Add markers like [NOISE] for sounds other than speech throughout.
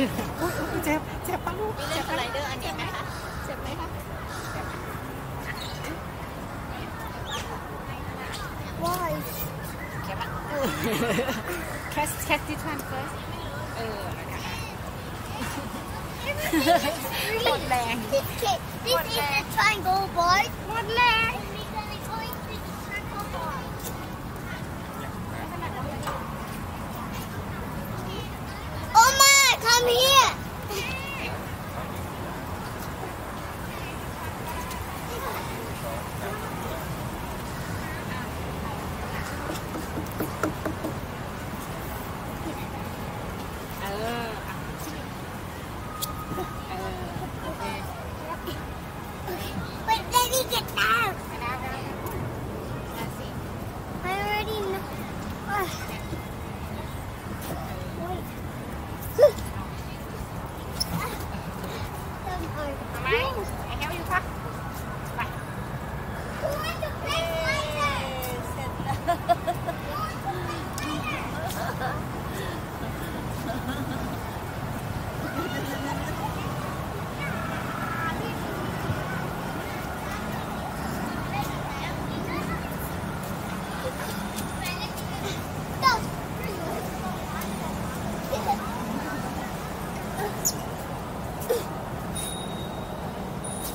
เจ็บเจ็บปะลูกมีเรื่องอะไรเรื่องอันนี้ไหมคะเจ็บไหมคะว้ายเจ็บปะ catch catch this one first เออหมดแรง This is a triangle boy หมดแรง [LAUGHS] Uh, okay. Okay. [LAUGHS] Wait, let me get that.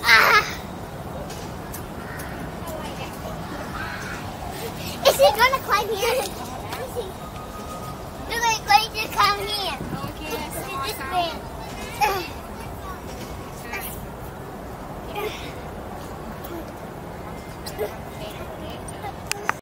Ah. Is he gonna climb here? They're to come here.